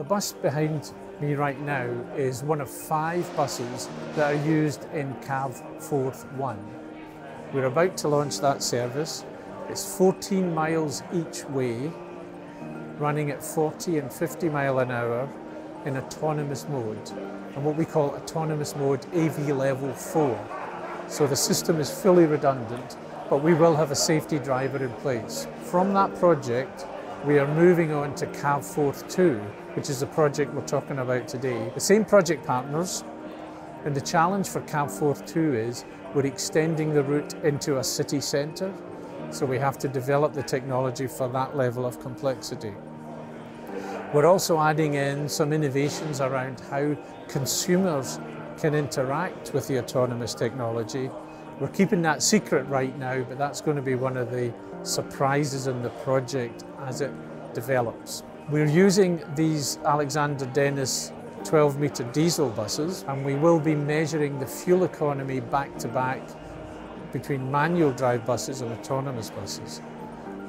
The bus behind me right now is one of five buses that are used in CAV Forth 1. We're about to launch that service. It's 14 miles each way, running at 40 and 50 mile an hour in autonomous mode, and what we call autonomous mode AV level 4. So the system is fully redundant, but we will have a safety driver in place. From that project, we are moving on to CAV Forth 2, which is the project we're talking about today. The same project partners, and the challenge for CAV Forth 2 is we're extending the route into a city centre, so we have to develop the technology for that level of complexity. We're also adding in some innovations around how consumers can interact with the autonomous technology. We're keeping that secret right now, but that's going to be one of the surprises in the project as it develops. We're using these Alexander Dennis 12 metre diesel buses and we will be measuring the fuel economy back to back between manual drive buses and autonomous buses.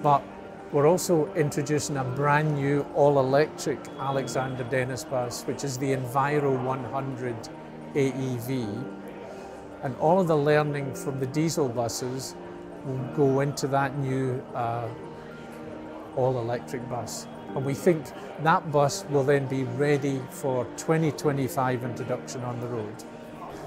But we're also introducing a brand new all electric Alexander Dennis bus, which is the Enviro 100 AEV. And all of the learning from the diesel buses will go into that new uh, all electric bus. And we think that bus will then be ready for 2025 introduction on the road.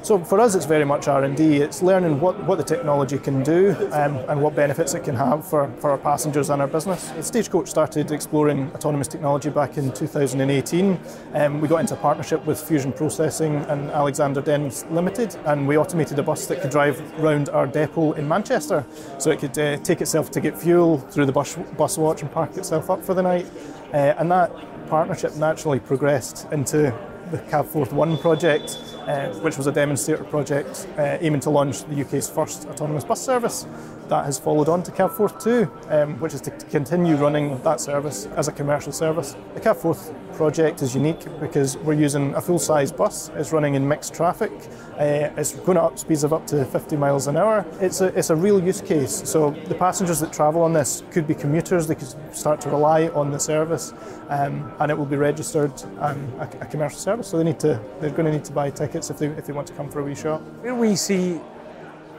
So for us, it's very much R&D. It's learning what, what the technology can do um, and what benefits it can have for, for our passengers and our business. Stagecoach started exploring autonomous technology back in 2018. Um, we got into partnership with Fusion Processing and Alexander Dennis Limited, and we automated a bus that could drive around our depot in Manchester. So it could uh, take itself to get fuel through the bus, bus watch and park itself up for the night. Uh, and that partnership naturally progressed into the CAV Forth 1 project, uh, which was a demonstrator project uh, aiming to launch the UK's first autonomous bus service. That has followed on to CAV Forth 2, um, which is to continue running that service as a commercial service. The CAV Forth project is unique because we're using a full-size bus. It's running in mixed traffic. Uh, it's going at speeds of up to 50 miles an hour. It's a, it's a real use case. So the passengers that travel on this could be commuters. They could start to rely on the service, um, and it will be registered um, a, a commercial service. So they need to they're going to need to buy tickets if they if they want to come for a wee shot. Where we see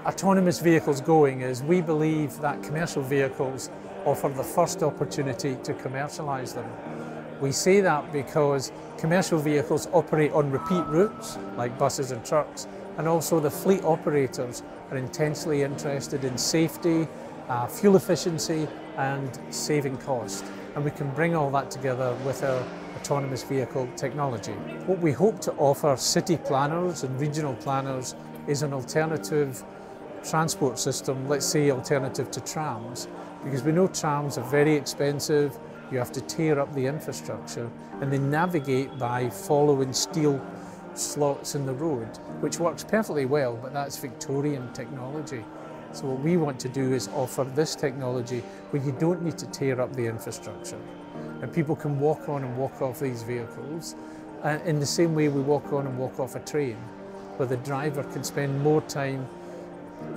autonomous vehicles going is we believe that commercial vehicles offer the first opportunity to commercialise them. We say that because commercial vehicles operate on repeat routes, like buses and trucks, and also the fleet operators are intensely interested in safety, uh, fuel efficiency, and saving cost. And we can bring all that together with our autonomous vehicle technology. What we hope to offer city planners and regional planners is an alternative transport system, let's say alternative to trams, because we know trams are very expensive, you have to tear up the infrastructure, and they navigate by following steel slots in the road, which works perfectly well, but that's Victorian technology. So what we want to do is offer this technology where you don't need to tear up the infrastructure. And people can walk on and walk off these vehicles uh, in the same way we walk on and walk off a train, where the driver can spend more time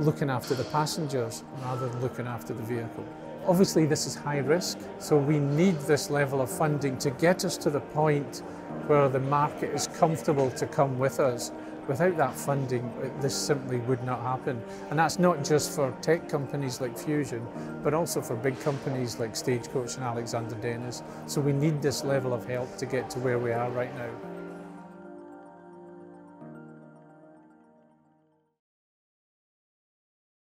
looking after the passengers rather than looking after the vehicle. Obviously this is high risk, so we need this level of funding to get us to the point where the market is comfortable to come with us. Without that funding, this simply would not happen. And that's not just for tech companies like Fusion, but also for big companies like Stagecoach and Alexander Dennis. So we need this level of help to get to where we are right now.